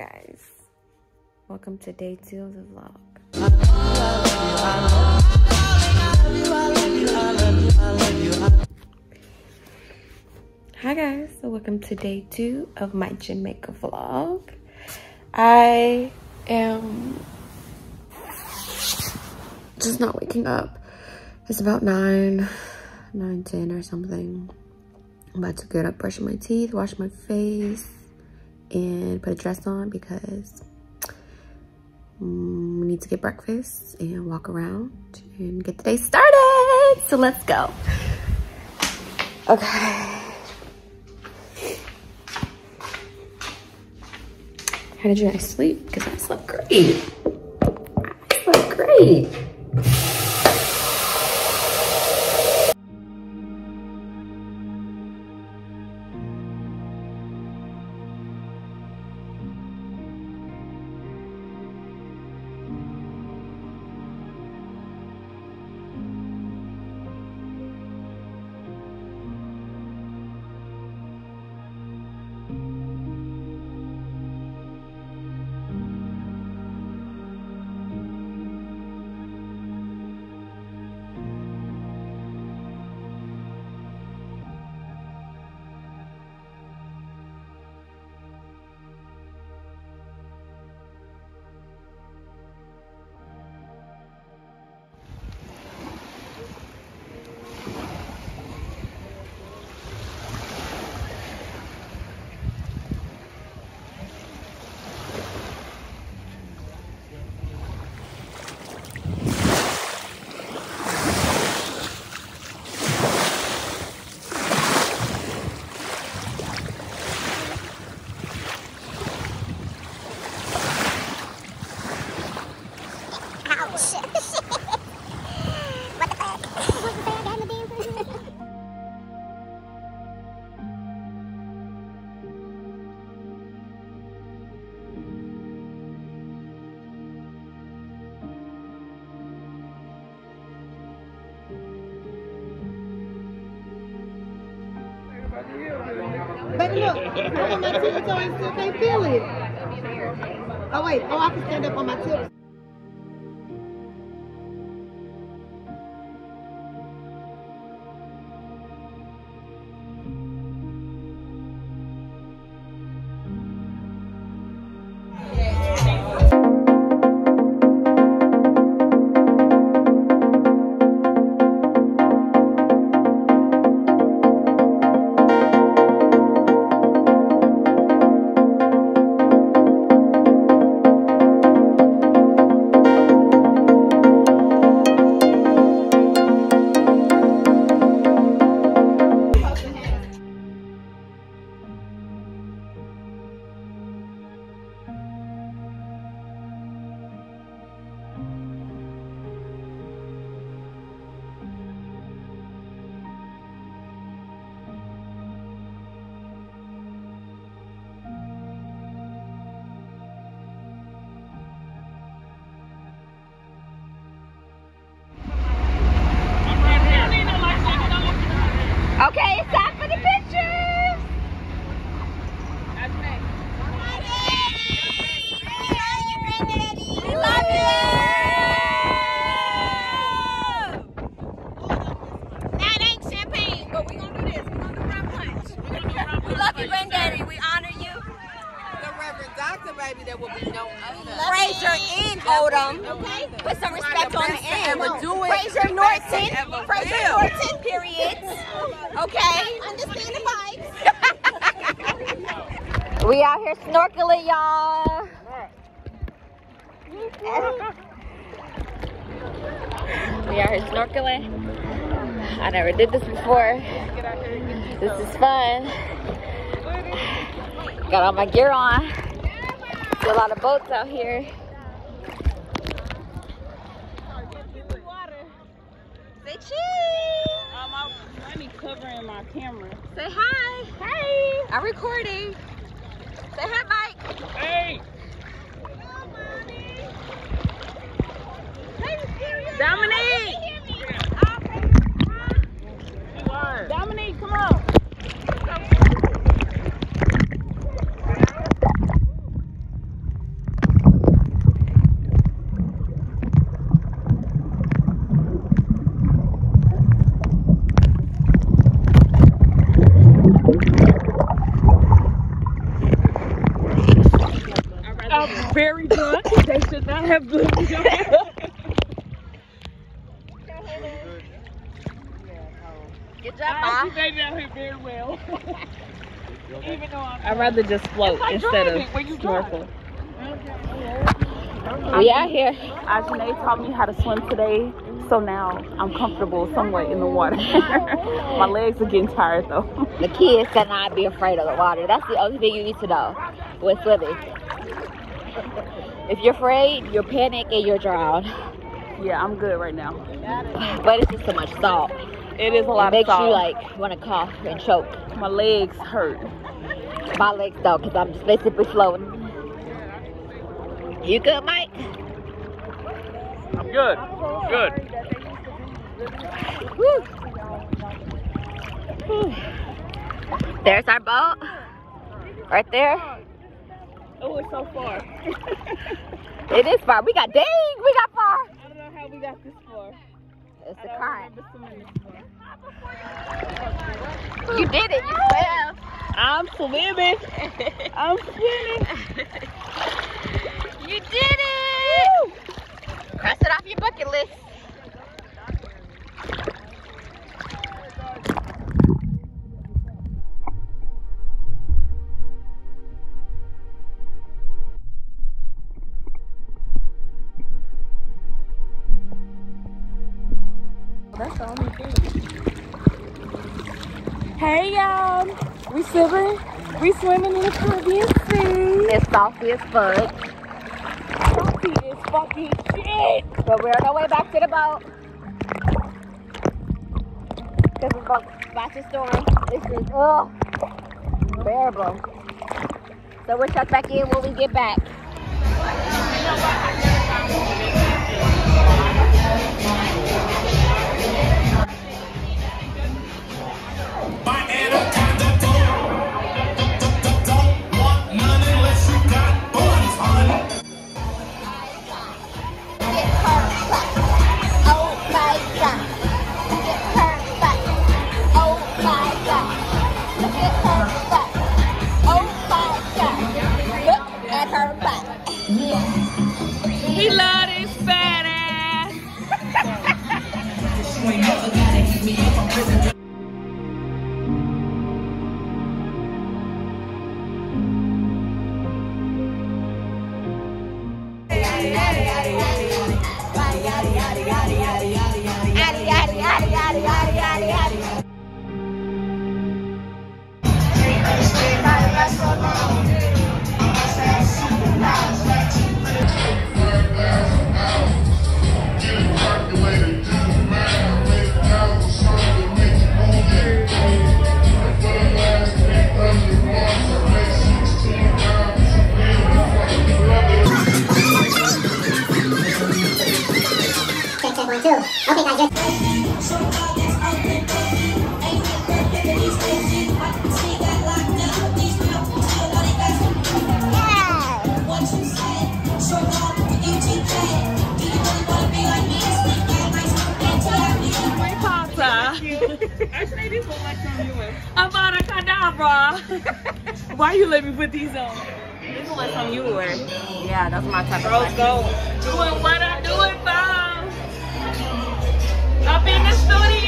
guys, welcome to day two of the vlog. Hi guys, so welcome to day two of my Jamaica vlog. I am just not waking up. It's about 9, 9, 10 or something. I'm about to get up, brush my teeth, wash my face, and put a dress on because mm, we need to get breakfast and walk around and get the day started. So let's go. Okay. How did you guys sleep? Because I slept great. I slept great. On my so feel it. Oh wait, oh I can stand up on my tips. We out here snorkeling, y'all. we out here snorkeling. I never did this before. This is fun. Got all my gear on. See a lot of boats out here. Say cheese. Um, I, let me covering my camera. Say hi. Hey. I'm recording. Say hi, Mike. Hey! Dominique! Dominique, come on. I'm very drunk. They should not have put me on. Good job, I Ma. actually made it out here very well. Even though I'm I'd rather just float instead of snorkel. We out here. Ajane taught me how to swim today, so now I'm comfortable somewhere in the water. My legs are getting tired though. The kids cannot be afraid of the water. That's the only thing you need to know with swimming. If you're afraid, you'll panic and you'll drown. Yeah, I'm good right now. But it's just so much salt. It is a It lot of makes you like want to cough and choke. My legs hurt. My legs don't, because I'm just basically floating. You good, Mike? I'm good. Good. Woo. Whew. There's our boat. Right there. Oh, it's so far. It is far. We got dang, we got far. I don't know how we got this far. It's I the don't current. remember swimming this far. You did it. You swam. I'm swimming. I'm swimming. You did it. Cross it off your bucket list. Hey y'all. We swimming. We swimming in the Caribbean Sea. It's salty as fuck. Salty is fucking shit. But we're on our way back to the boat. Because it's about, about to storm. This is, ugh, bearable. So we'll check back in when we get back. Okay, guys, just. Actually, these look like some yours. Avada Kedavra. Why you let me put these on? These look like some you wear. Yeah, that's my type of Rose gold. Doing what I do it for. Up in the studio.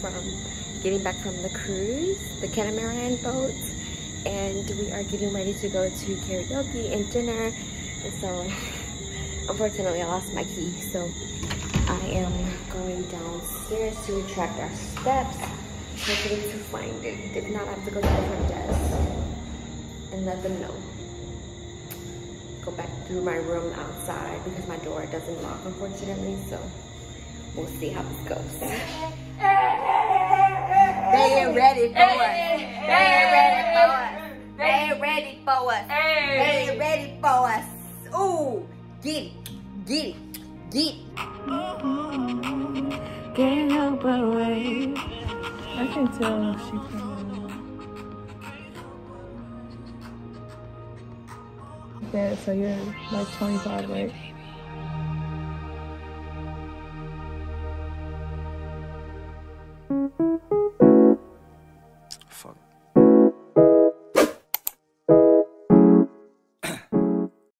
From getting back from the cruise, the catamaran boat, and we are getting ready to go to karaoke and dinner. And so, unfortunately, I lost my key, so I am going downstairs to retract our steps, hoping to find it. If not, have to go to the front desk and let them know go back through my room outside because my door doesn't lock unfortunately so we'll see how this goes ready for us. They ain't ready for us. They ain't ready for us. They ain't ready for us. Ooh, get it, get it, get it. Mm-hmm. Can't help but wait. I can tell she probably. Yeah, so you're like 25, right?